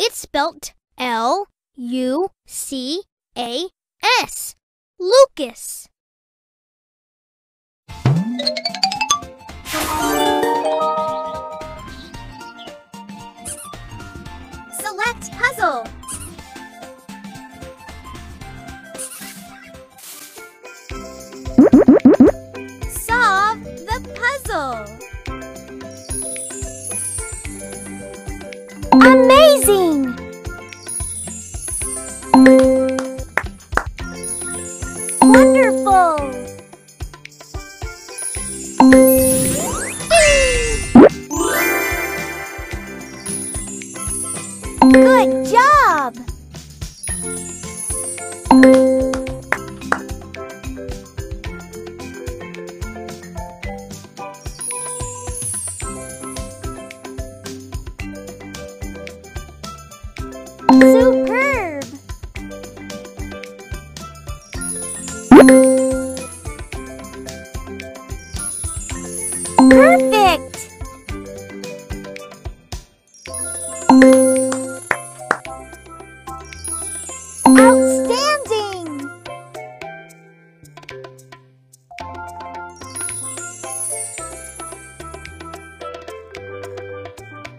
It's spelt L U C A S. Lucas. Select puzzle. Solve the puzzle.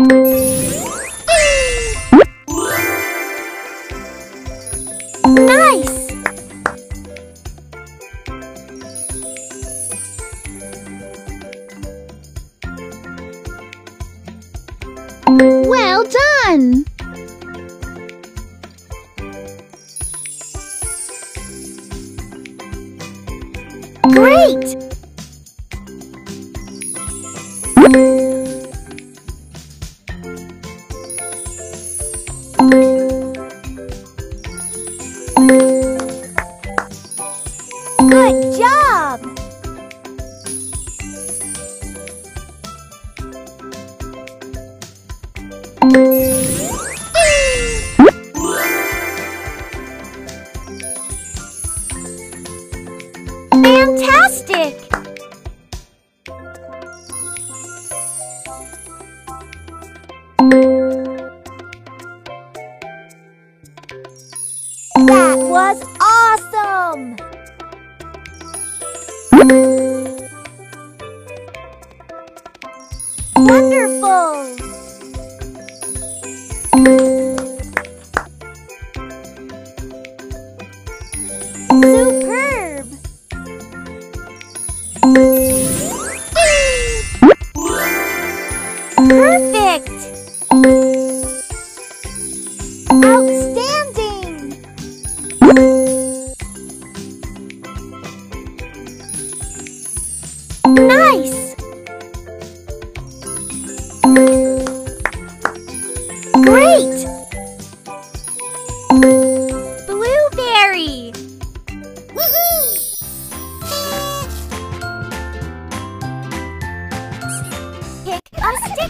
Nice. That was awesome!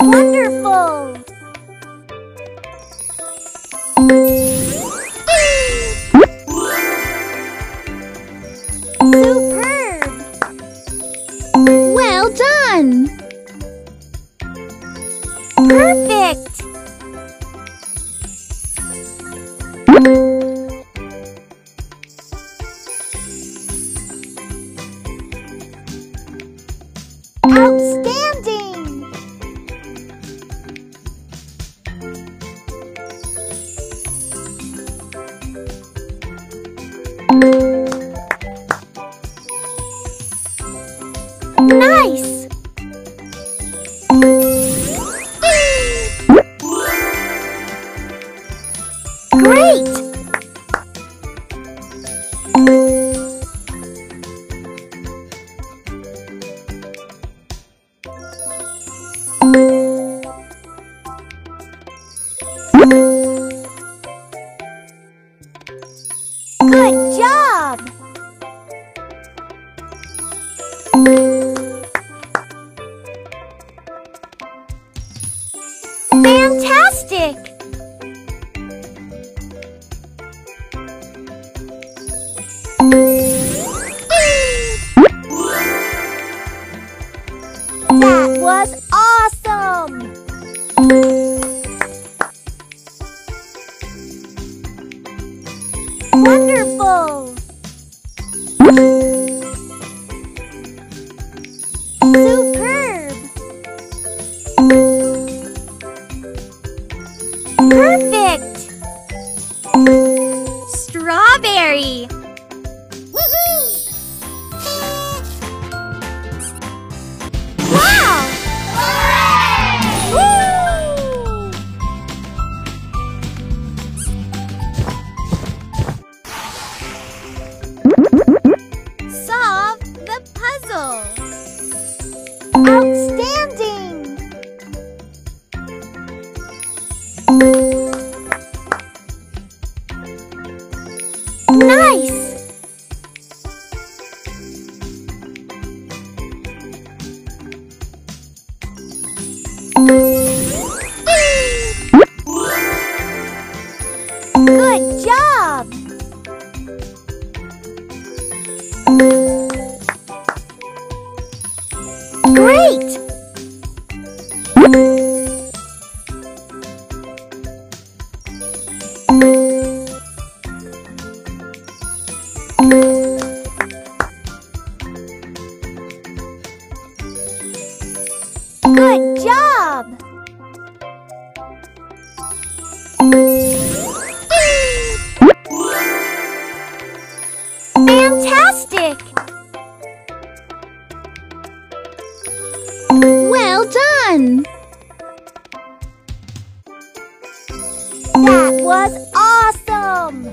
Wonderful! Superb! Well done! Perfect! Fantastic! Nice! Good job! Great! was awesome!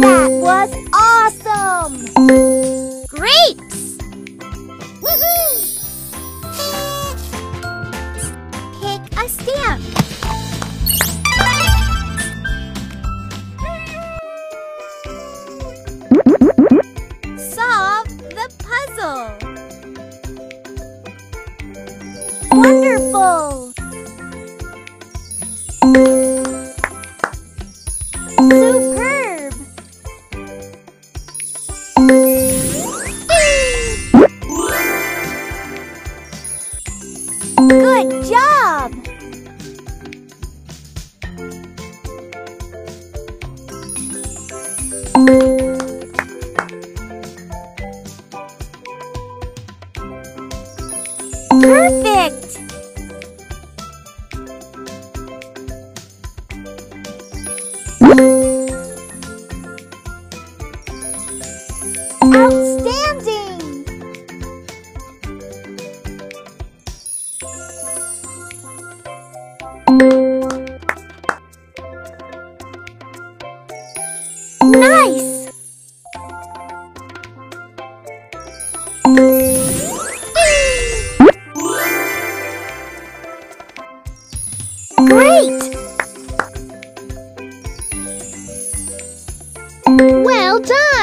That was awesome! Great!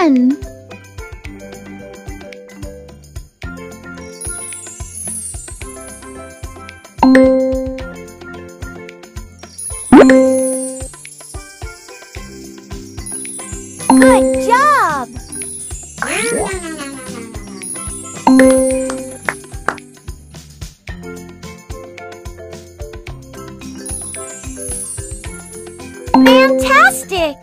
Well! Good job! Fantastic!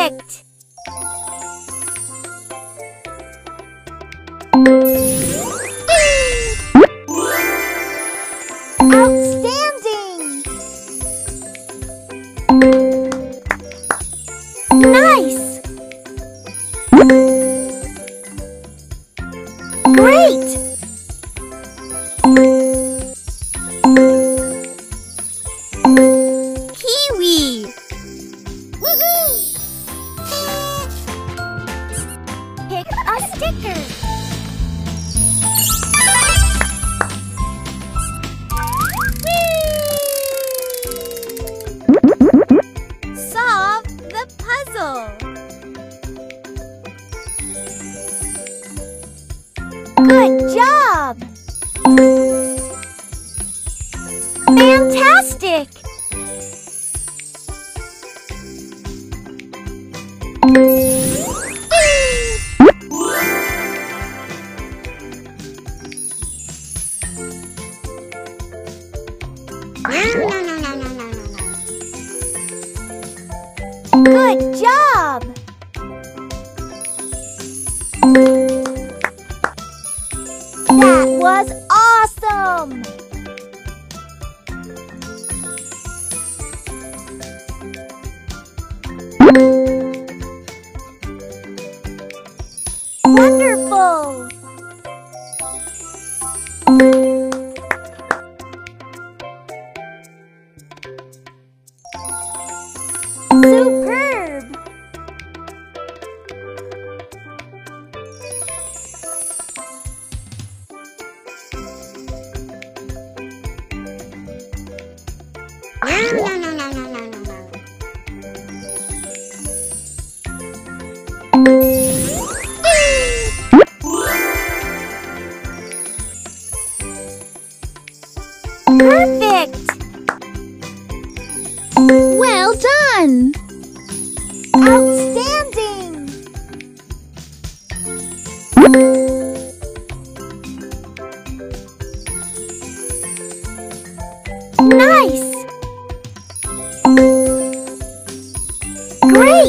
Perfect! Sticker. Wonderful!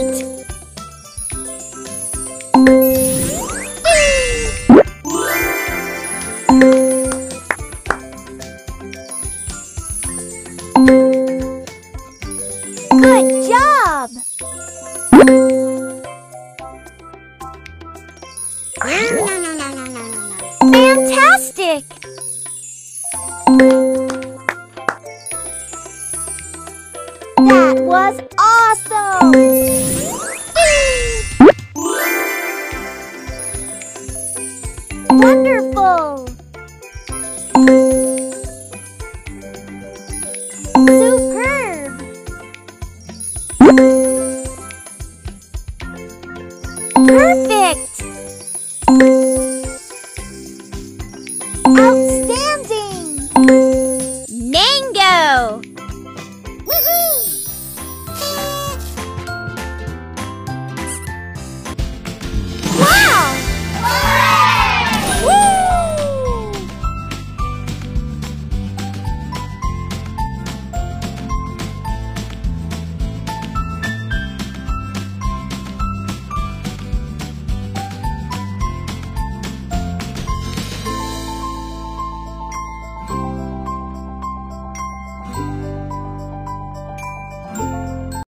Great!